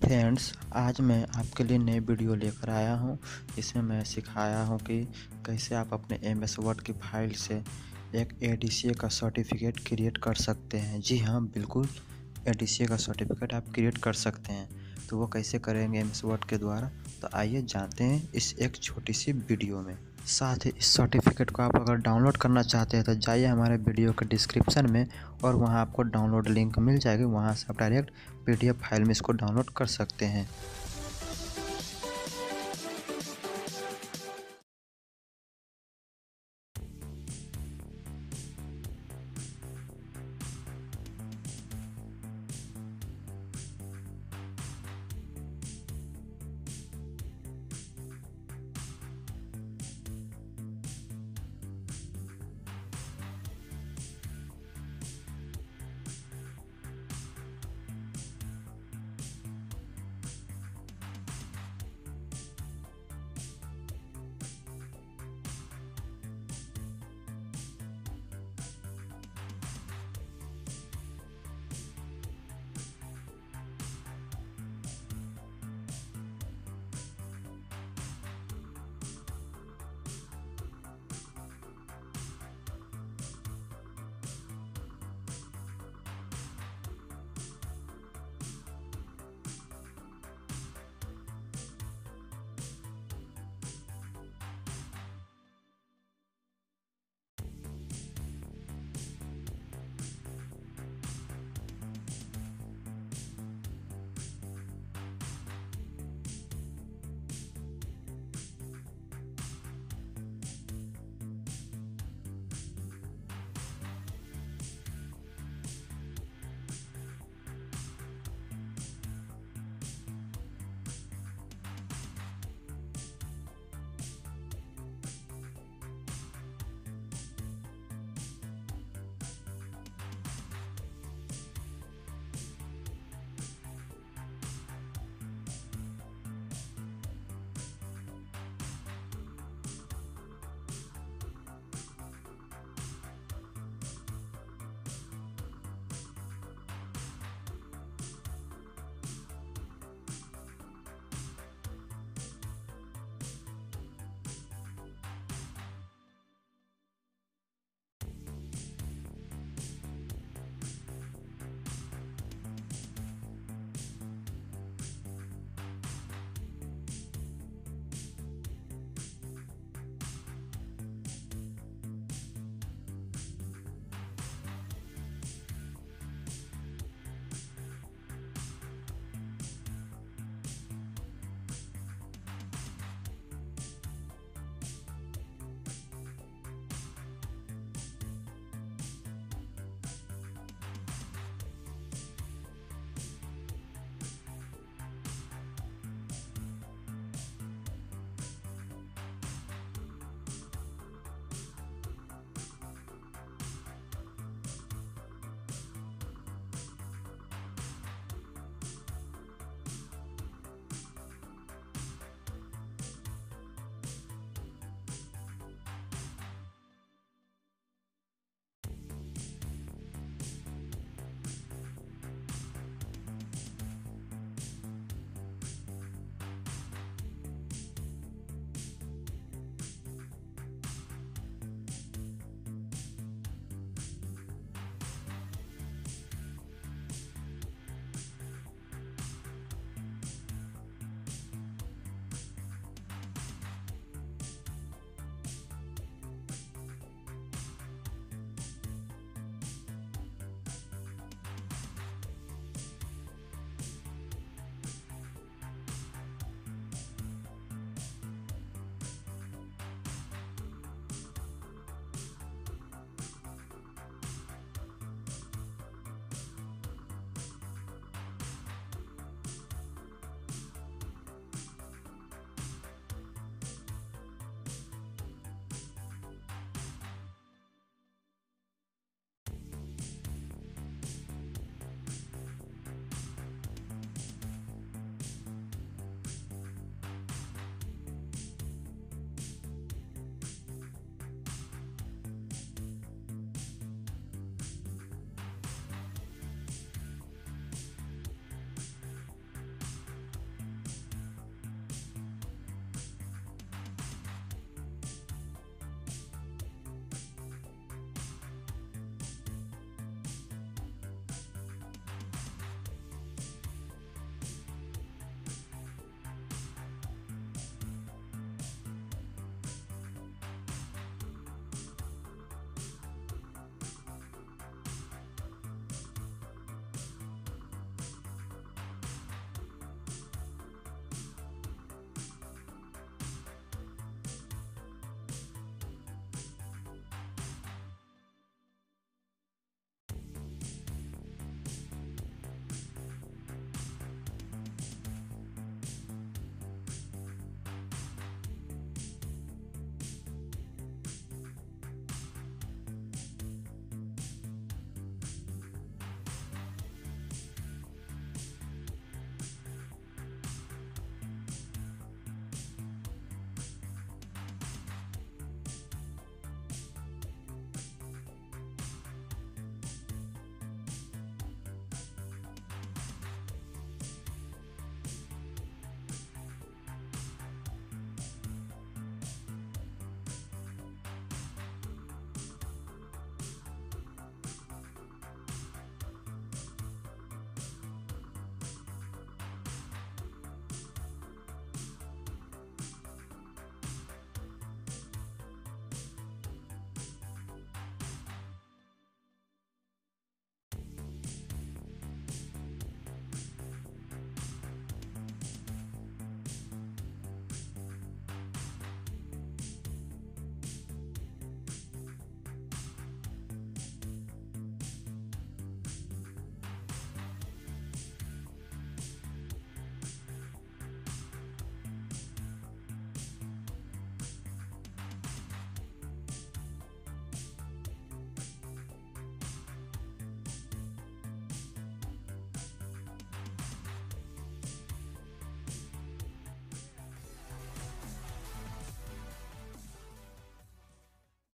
Friends, आज मैं आपके लिए नई वीडियो लेकर आया हूँ। इसमें मैं सिखाया हूँ कि कैसे आप अपने एम एस वर्ड की फ़ाइल से एक ए डी सी ए का सर्टिफिकेट क्रिएट कर सकते हैं। जी हाँ बिल्कुल ए डी सी ए का सर्टिफिकेट आप क्रिएट कर सकते हैं। तो वो कैसे करेंगे एम एस वर्ड के द्वारा? तो आइए जानते हैं इस एक छोटी सी वीडियो में। साथ ही इस सर्टिफिकेट को आप अगर डाउनलोड करना चाहते हैं तो जाइए हमारे वीडियो के डिस्क्रिप्शन में और वहाँ आपको डाउनलोड लिंक मिल जाएगी। वहाँ से आप डायरेक्ट पीडीएफ फ़ाइल में इसको डाउनलोड कर सकते हैं।